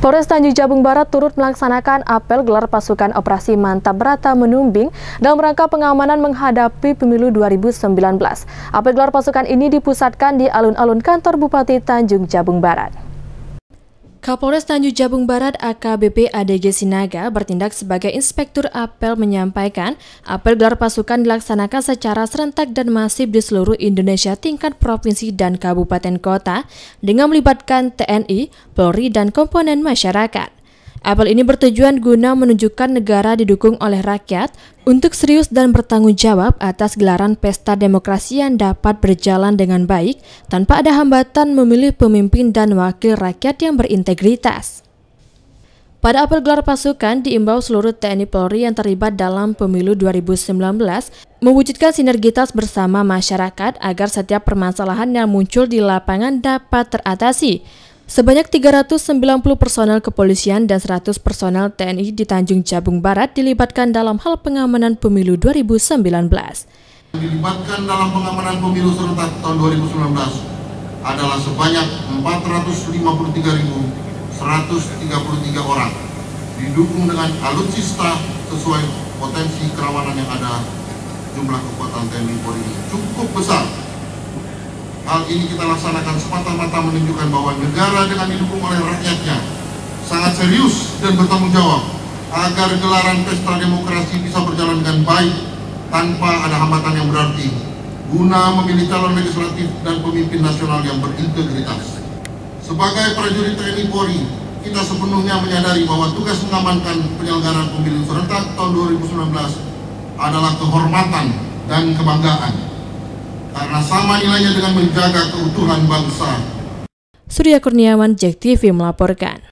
Polres Tanjung Jabung Barat turut melaksanakan apel gelar pasukan operasi Mantap Berata Menumbing dalam rangka pengamanan menghadapi pemilu 2019. Apel gelar pasukan ini dipusatkan di alun-alun kantor Bupati Tanjung Jabung Barat. Kapolres Tanjung Jabung Barat AKBP ADG Sinaga bertindak sebagai inspektur apel menyampaikan apel gelar pasukan dilaksanakan secara serentak dan masif di seluruh Indonesia tingkat provinsi dan kabupaten kota dengan melibatkan TNI, Polri, dan komponen masyarakat. Apel ini bertujuan guna menunjukkan negara didukung oleh rakyat untuk serius dan bertanggung jawab atas gelaran pesta demokrasi yang dapat berjalan dengan baik tanpa ada hambatan memilih pemimpin dan wakil rakyat yang berintegritas. Pada apel gelar pasukan, diimbau seluruh TNI Polri yang terlibat dalam pemilu 2019 mewujudkan sinergitas bersama masyarakat agar setiap permasalahan yang muncul di lapangan dapat teratasi Sebanyak 390 personel kepolisian dan 100 personel TNI di Tanjung Jabung Barat dilibatkan dalam hal pengamanan pemilu 2019. Dilibatkan dalam pengamanan pemilu serentak tahun 2019 adalah sebanyak 453.133 orang, didukung dengan alutsista sesuai potensi kerawanan yang ada. Jumlah kekuatan TNI Polri cukup besar Hal ini kita laksanakan semata-mata menunjukkan bahwa negara dengan didukung oleh rakyatnya sangat serius dan bertanggung jawab agar gelaran pesta demokrasi bisa berjalan dengan baik tanpa ada hambatan yang berarti guna memilih calon legislatif dan pemimpin nasional yang berintegritas. Sebagai prajurit TNI Polri, kita sepenuhnya menyadari bahwa tugas mengamankan penyelenggaraan pemilu serentak tahun 2019 adalah kehormatan dan kebanggaan karena sama nilainya dengan menjaga keutuhan bangsa. Surya Kurniawan, Jack TV melaporkan.